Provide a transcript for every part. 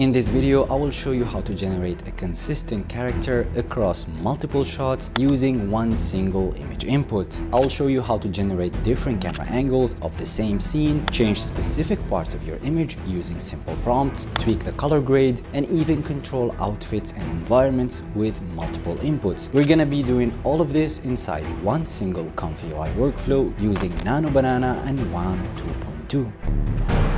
In this video, I will show you how to generate a consistent character across multiple shots using one single image input. I will show you how to generate different camera angles of the same scene, change specific parts of your image using simple prompts, tweak the color grade, and even control outfits and environments with multiple inputs. We're gonna be doing all of this inside one single Comfy UI workflow using Nano Banana and WAN 2.2.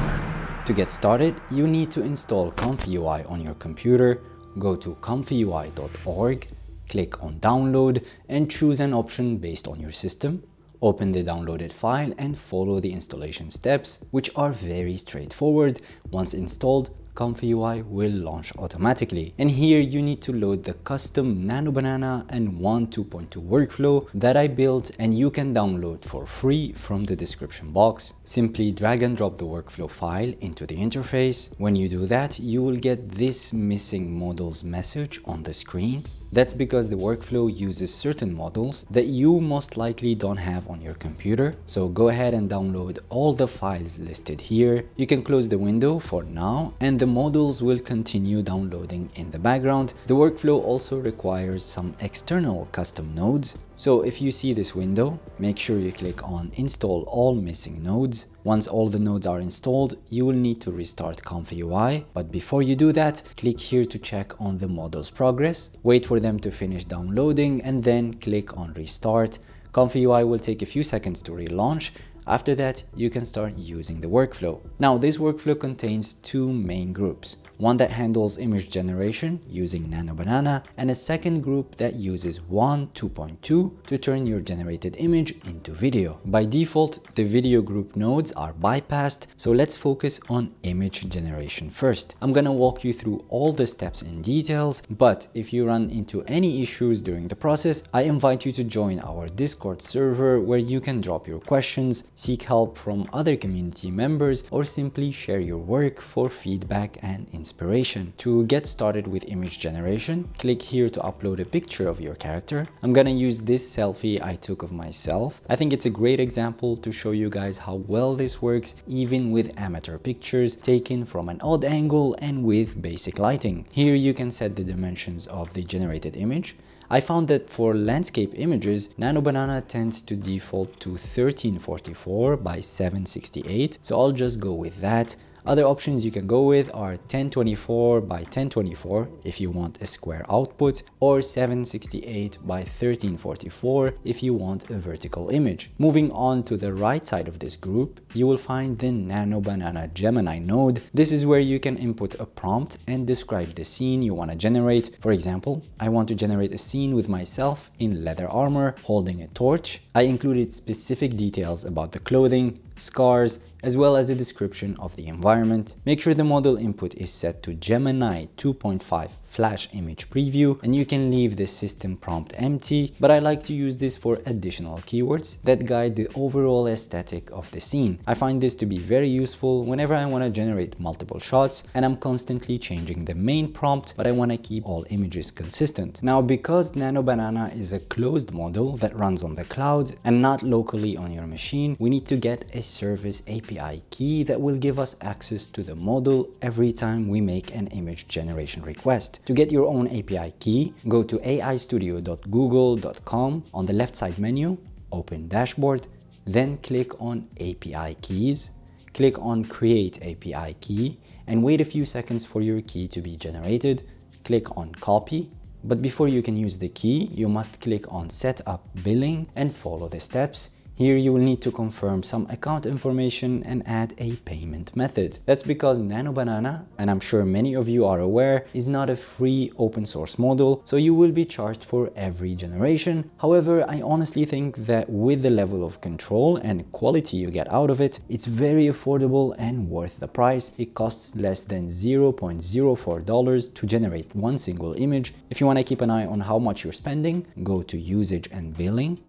To get started, you need to install ComfyUI on your computer, go to comfyui.org, click on download and choose an option based on your system. Open the downloaded file and follow the installation steps, which are very straightforward. Once installed, ComfyUI will launch automatically. And here you need to load the custom Nano Banana and WAN 2.2 workflow that I built and you can download for free from the description box. Simply drag and drop the workflow file into the interface. When you do that, you will get this missing models message on the screen. That's because the workflow uses certain models that you most likely don't have on your computer. So go ahead and download all the files listed here. You can close the window for now and the models will continue downloading in the background. The workflow also requires some external custom nodes. So if you see this window, make sure you click on install all missing nodes. Once all the nodes are installed, you will need to restart ComfyUI. But before you do that, click here to check on the model's progress. Wait for them to finish downloading and then click on restart. ComfyUI will take a few seconds to relaunch after that, you can start using the workflow. Now, this workflow contains two main groups. One that handles image generation using Nano Banana and a second group that uses WAN 2.2 to turn your generated image into video. By default, the video group nodes are bypassed, so let's focus on image generation first. I'm gonna walk you through all the steps in details, but if you run into any issues during the process, I invite you to join our Discord server where you can drop your questions, seek help from other community members, or simply share your work for feedback and inspiration inspiration. To get started with image generation, click here to upload a picture of your character. I'm gonna use this selfie I took of myself. I think it's a great example to show you guys how well this works even with amateur pictures taken from an odd angle and with basic lighting. Here you can set the dimensions of the generated image. I found that for landscape images, Nano Banana tends to default to 1344 by 768, so I'll just go with that. Other options you can go with are 1024 by 1024 if you want a square output or 768 by 1344 if you want a vertical image. Moving on to the right side of this group, you will find the Nano Banana Gemini node. This is where you can input a prompt and describe the scene you want to generate. For example, I want to generate a scene with myself in leather armor holding a torch. I included specific details about the clothing, scars, as well as a description of the environment. Make sure the model input is set to Gemini 2.5 flash image preview and you can leave the system prompt empty, but I like to use this for additional keywords that guide the overall aesthetic of the scene. I find this to be very useful whenever I want to generate multiple shots and I'm constantly changing the main prompt, but I want to keep all images consistent. Now, because Nano Banana is a closed model that runs on the cloud and not locally on your machine, we need to get a service API key that will give us access to the model every time we make an image generation request. To get your own API key, go to aistudio.google.com on the left side menu, open dashboard, then click on API keys, click on create API key and wait a few seconds for your key to be generated. Click on copy but before you can use the key, you must click on set up billing and follow the steps. Here you will need to confirm some account information and add a payment method. That's because Nano Banana, and I'm sure many of you are aware, is not a free open source model, so you will be charged for every generation. However, I honestly think that with the level of control and quality you get out of it, it's very affordable and worth the price. It costs less than $0.04 to generate one single image. If you want to keep an eye on how much you're spending, go to usage and billing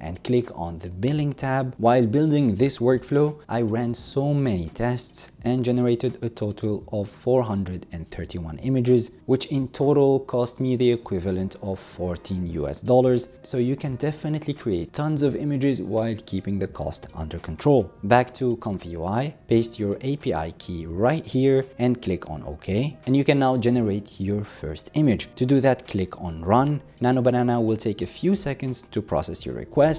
and click on the billing tab. While building this workflow, I ran so many tests and generated a total of 431 images, which in total cost me the equivalent of 14 US dollars. So you can definitely create tons of images while keeping the cost under control. Back to Comfy UI, paste your API key right here and click on OK. And you can now generate your first image. To do that, click on Run. Nano Banana will take a few seconds to process your request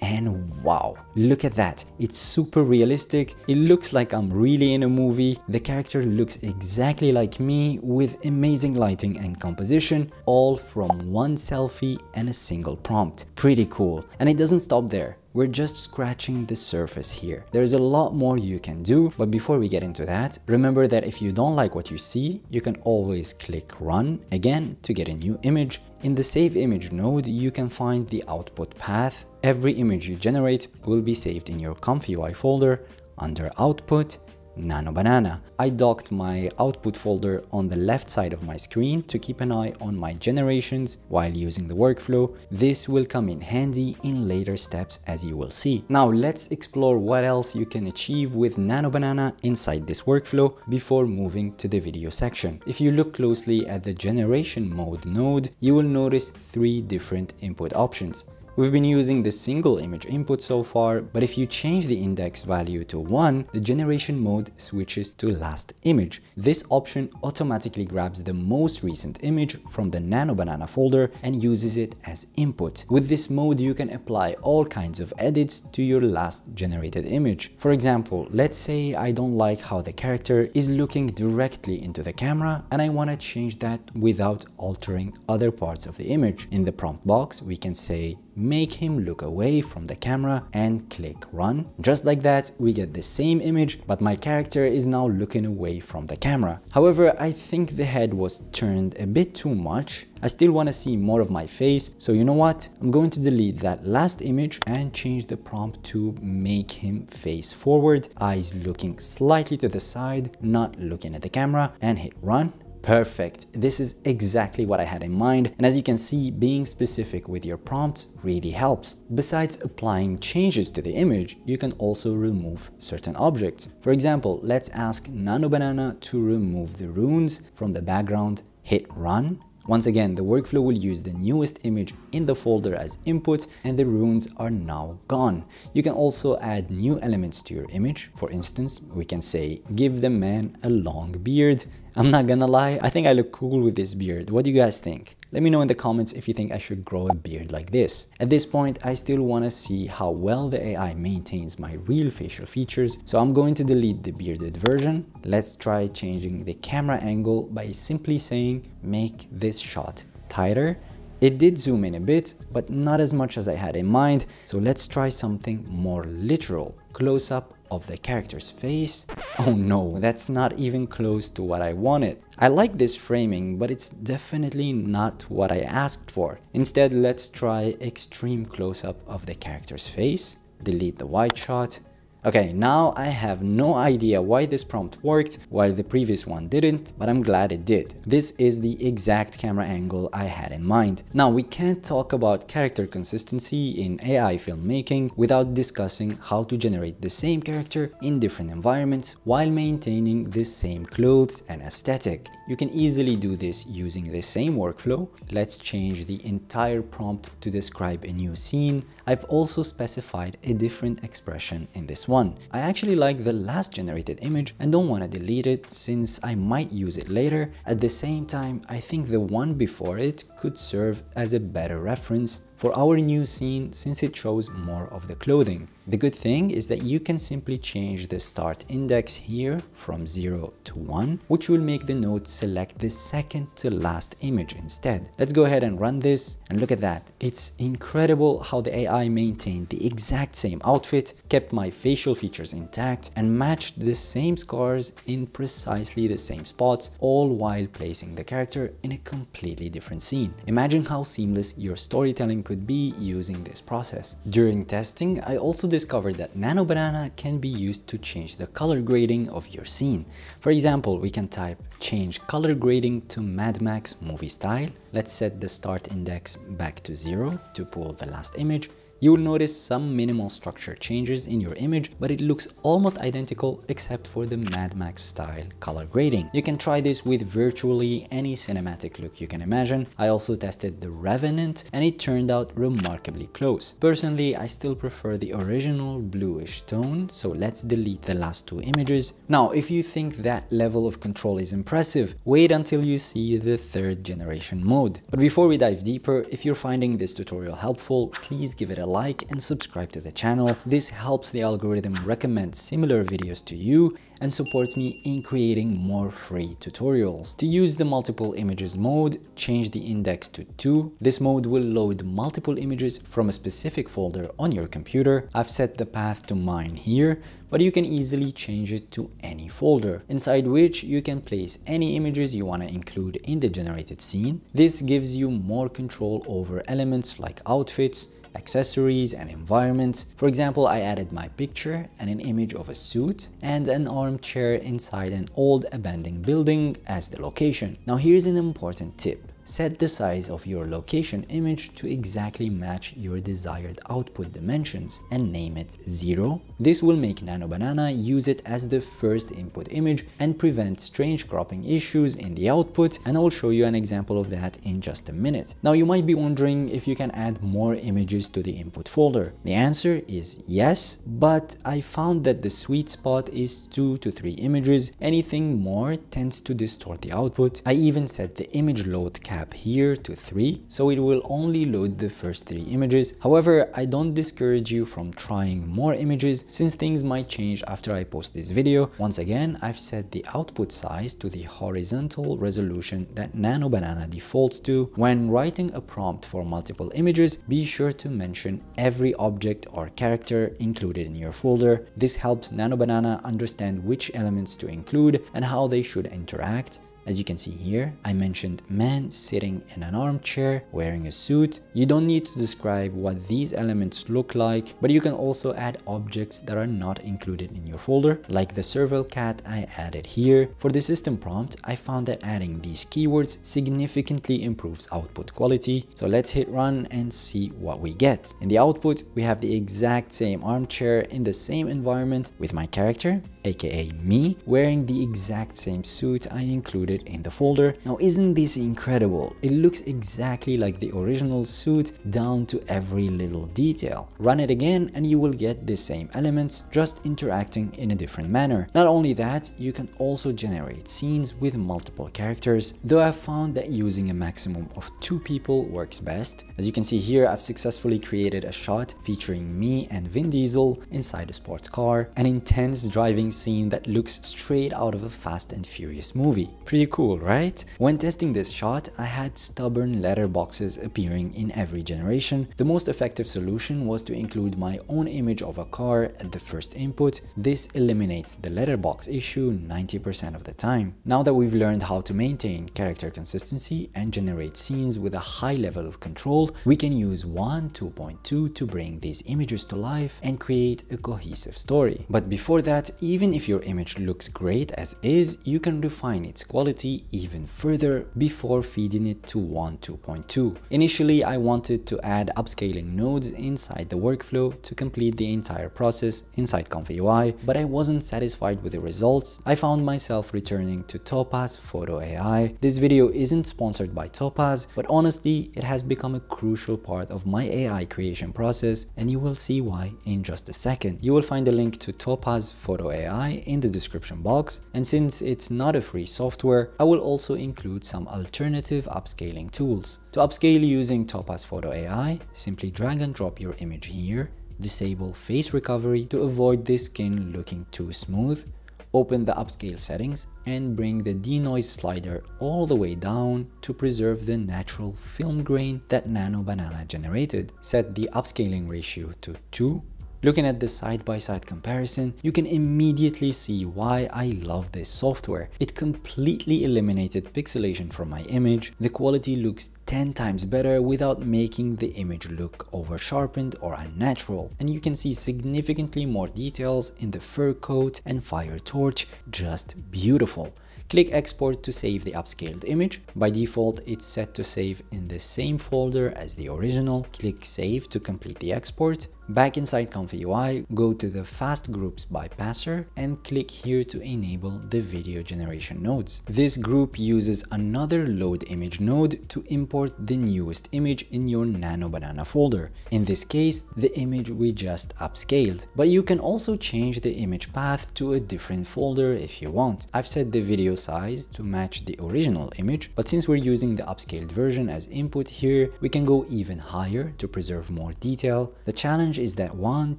and wow, look at that. It's super realistic. It looks like I'm really in a movie. The character looks exactly like me with amazing lighting and composition, all from one selfie and a single prompt. Pretty cool. And it doesn't stop there. We're just scratching the surface here. There's a lot more you can do, but before we get into that, remember that if you don't like what you see, you can always click run again to get a new image. In the save image node, you can find the output path. Every image you generate will be saved in your Comfy UI folder under output Nano Banana. I docked my output folder on the left side of my screen to keep an eye on my generations while using the workflow. This will come in handy in later steps as you will see. Now let's explore what else you can achieve with Nano Banana inside this workflow before moving to the video section. If you look closely at the generation mode node, you will notice three different input options. We've been using the single image input so far, but if you change the index value to 1, the generation mode switches to last image. This option automatically grabs the most recent image from the Nano Banana folder and uses it as input. With this mode, you can apply all kinds of edits to your last generated image. For example, let's say I don't like how the character is looking directly into the camera and I want to change that without altering other parts of the image. In the prompt box, we can say make him look away from the camera and click run. Just like that, we get the same image, but my character is now looking away from the camera. However, I think the head was turned a bit too much. I still want to see more of my face, so you know what? I'm going to delete that last image and change the prompt to make him face forward, eyes looking slightly to the side, not looking at the camera, and hit run Perfect. This is exactly what I had in mind. And as you can see, being specific with your prompts really helps. Besides applying changes to the image, you can also remove certain objects. For example, let's ask Nano Banana to remove the runes from the background, hit run, once again, the workflow will use the newest image in the folder as input and the runes are now gone. You can also add new elements to your image. For instance, we can say, give the man a long beard I'm not gonna lie, I think I look cool with this beard. What do you guys think? Let me know in the comments if you think I should grow a beard like this. At this point, I still wanna see how well the AI maintains my real facial features, so I'm going to delete the bearded version. Let's try changing the camera angle by simply saying, make this shot tighter it did zoom in a bit, but not as much as I had in mind, so let's try something more literal. Close up of the character's face. Oh no, that's not even close to what I wanted. I like this framing, but it's definitely not what I asked for. Instead, let's try extreme close-up of the character's face, delete the wide shot, Okay, now I have no idea why this prompt worked while the previous one didn't, but I'm glad it did. This is the exact camera angle I had in mind. Now, we can't talk about character consistency in AI filmmaking without discussing how to generate the same character in different environments while maintaining the same clothes and aesthetic. You can easily do this using the same workflow. Let's change the entire prompt to describe a new scene. I've also specified a different expression in this one one. I actually like the last generated image and don't want to delete it since I might use it later. At the same time, I think the one before it could serve as a better reference for our new scene since it shows more of the clothing. The good thing is that you can simply change the start index here from 0 to 1, which will make the node select the second to last image instead. Let's go ahead and run this and look at that. It's incredible how the AI maintained the exact same outfit, kept my facial features intact, and matched the same scars in precisely the same spots, all while placing the character in a completely different scene. Imagine how seamless your storytelling could be using this process. During testing, I also discovered that Nano Banana can be used to change the color grading of your scene. For example, we can type change color grading to Mad Max movie style. Let's set the start index back to zero to pull the last image You will notice some minimal structure changes in your image, but it looks almost identical except for the Mad Max style color grading. You can try this with virtually any cinematic look you can imagine. I also tested the Revenant and it turned out remarkably close. Personally, I still prefer the original bluish tone, so let's delete the last two images. Now, if you think that level of control is impressive, wait until you see the third generation mode. But before we dive deeper, if you're finding this tutorial helpful, please give it a like and subscribe to the channel. This helps the algorithm recommend similar videos to you and supports me in creating more free tutorials. To use the multiple images mode, change the index to 2. This mode will load multiple images from a specific folder on your computer. I've set the path to mine here, but you can easily change it to any folder, inside which you can place any images you want to include in the generated scene. This gives you more control over elements like outfits, accessories and environments. For example, I added my picture and an image of a suit and an armchair inside an old abandoned building as the location. Now here's an important tip. Set the size of your location image to exactly match your desired output dimensions and name it 0. This will make Nano Banana use it as the first input image and prevent strange cropping issues in the output and I will show you an example of that in just a minute. Now you might be wondering if you can add more images to the input folder. The answer is yes, but I found that the sweet spot is 2 to 3 images. Anything more tends to distort the output. I even set the image load cap cap here to 3 so it will only load the first 3 images. However, I don't discourage you from trying more images since things might change after I post this video. Once again, I've set the output size to the horizontal resolution that Nano Banana defaults to. When writing a prompt for multiple images, be sure to mention every object or character included in your folder. This helps Nano Banana understand which elements to include and how they should interact as you can see here, I mentioned man sitting in an armchair wearing a suit. You don't need to describe what these elements look like, but you can also add objects that are not included in your folder, like the serval cat I added here. For the system prompt, I found that adding these keywords significantly improves output quality. So let's hit run and see what we get. In the output, we have the exact same armchair in the same environment with my character, aka me, wearing the exact same suit I included in the folder. Now isn't this incredible? It looks exactly like the original suit down to every little detail. Run it again and you will get the same elements just interacting in a different manner. Not only that, you can also generate scenes with multiple characters, though I've found that using a maximum of two people works best. As you can see here, I've successfully created a shot featuring me and Vin Diesel inside a sports car, an intense driving scene that looks straight out of a Fast and Furious movie. Pretty cool, right? When testing this shot, I had stubborn letterboxes appearing in every generation. The most effective solution was to include my own image of a car at the first input. This eliminates the letterbox issue 90% of the time. Now that we've learned how to maintain character consistency and generate scenes with a high level of control, we can use WAN 2.2 to bring these images to life and create a cohesive story. But before that, even if your image looks great as is, you can refine its quality even further before feeding it to WAN 2.2. Initially, I wanted to add upscaling nodes inside the workflow to complete the entire process inside Comfy UI, but I wasn't satisfied with the results. I found myself returning to Topaz Photo AI. This video isn't sponsored by Topaz, but honestly, it has become a crucial part of my AI creation process and you will see why in just a second. You will find a link to Topaz Photo AI in the description box and since it's not a free software, I will also include some alternative upscaling tools. To upscale using Topaz Photo AI, simply drag and drop your image here, disable face recovery to avoid the skin looking too smooth, open the upscale settings and bring the denoise slider all the way down to preserve the natural film grain that Nano Banana generated. Set the upscaling ratio to 2 Looking at the side-by-side -side comparison, you can immediately see why I love this software. It completely eliminated pixelation from my image, the quality looks 10 times better without making the image look over sharpened or unnatural, and you can see significantly more details in the fur coat and fire torch, just beautiful. Click export to save the upscaled image. By default, it's set to save in the same folder as the original. Click save to complete the export. Back inside Comfy UI, go to the Fast Groups bypasser and click here to enable the video generation nodes. This group uses another load image node to import the newest image in your Nano Banana folder. In this case, the image we just upscaled. But you can also change the image path to a different folder if you want. I've set the video size to match the original image, but since we're using the upscaled version as input here, we can go even higher to preserve more detail. The challenge challenge is that WAN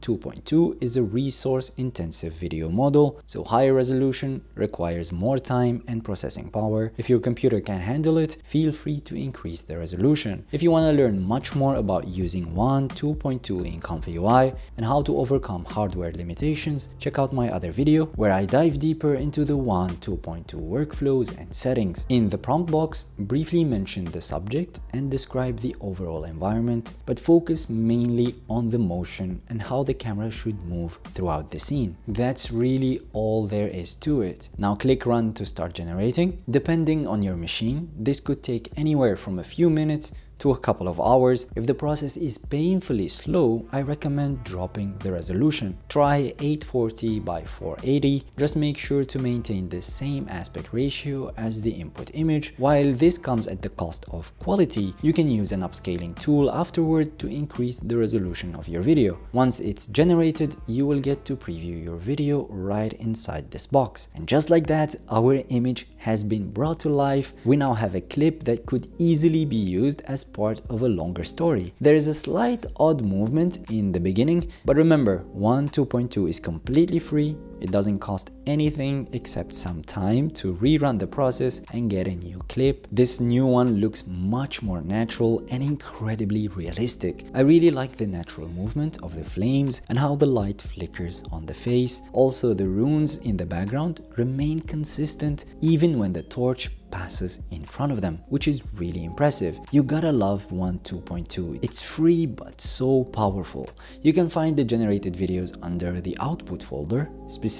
2.2 is a resource-intensive video model, so higher resolution requires more time and processing power. If your computer can handle it, feel free to increase the resolution. If you want to learn much more about using WAN 2.2 in Comfy UI and how to overcome hardware limitations, check out my other video where I dive deeper into the WAN 2.2 workflows and settings. In the prompt box, briefly mention the subject and describe the overall environment, but focus mainly on the motion motion and how the camera should move throughout the scene. That's really all there is to it. Now click run to start generating. Depending on your machine, this could take anywhere from a few minutes to a couple of hours. If the process is painfully slow, I recommend dropping the resolution. Try 840 by 480, just make sure to maintain the same aspect ratio as the input image. While this comes at the cost of quality, you can use an upscaling tool afterward to increase the resolution of your video. Once it's generated, you will get to preview your video right inside this box. And just like that, our image has been brought to life. We now have a clip that could easily be used as part of a longer story. There is a slight odd movement in the beginning, but remember, WAN 2.2 is completely free, it doesn't cost anything except some time to rerun the process and get a new clip. This new one looks much more natural and incredibly realistic. I really like the natural movement of the flames and how the light flickers on the face. Also, the runes in the background remain consistent even when the torch passes in front of them, which is really impressive. You gotta love WAN 2.2. It's free but so powerful. You can find the generated videos under the output folder, specifically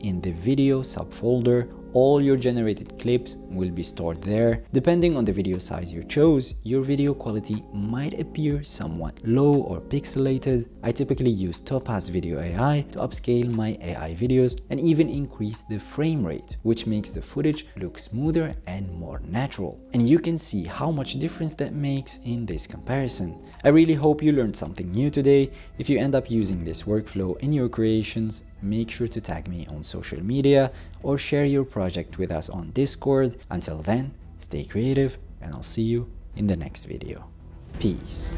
in the video subfolder all your generated clips will be stored there. Depending on the video size you chose, your video quality might appear somewhat low or pixelated. I typically use Topaz Video AI to upscale my AI videos and even increase the frame rate, which makes the footage look smoother and more natural. And you can see how much difference that makes in this comparison. I really hope you learned something new today. If you end up using this workflow in your creations, make sure to tag me on social media or share your project with us on Discord. Until then, stay creative and I'll see you in the next video. Peace.